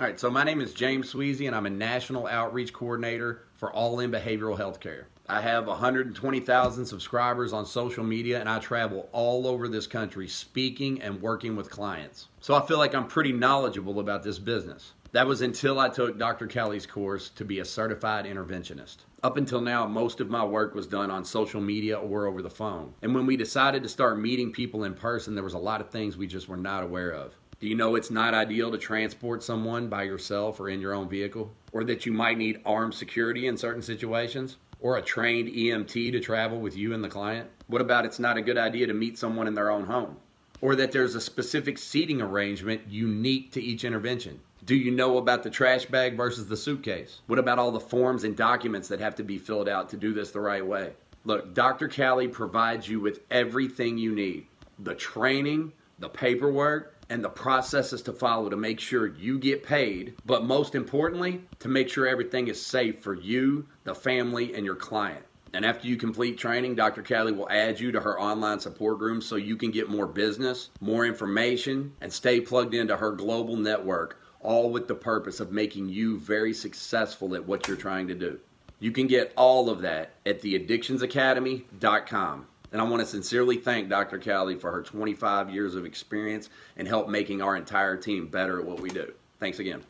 All right, so my name is James Sweasy, and I'm a national outreach coordinator for All In Behavioral Healthcare. I have 120,000 subscribers on social media, and I travel all over this country speaking and working with clients. So I feel like I'm pretty knowledgeable about this business. That was until I took Dr. Cali's course to be a certified interventionist. Up until now, most of my work was done on social media or over the phone. And when we decided to start meeting people in person, there was a lot of things we just were not aware of. Do you know it's not ideal to transport someone by yourself or in your own vehicle? Or that you might need armed security in certain situations? Or a trained EMT to travel with you and the client? What about it's not a good idea to meet someone in their own home? Or that there's a specific seating arrangement unique to each intervention? Do you know about the trash bag versus the suitcase? What about all the forms and documents that have to be filled out to do this the right way? Look, Dr. Cali provides you with everything you need the training, the paperwork, and the processes to follow to make sure you get paid, but most importantly, to make sure everything is safe for you, the family, and your client. And after you complete training, Dr. Cali will add you to her online support room so you can get more business, more information, and stay plugged into her global network, all with the purpose of making you very successful at what you're trying to do. You can get all of that at theaddictionsacademy.com. And I want to sincerely thank Dr. Cali for her 25 years of experience and help making our entire team better at what we do. Thanks again.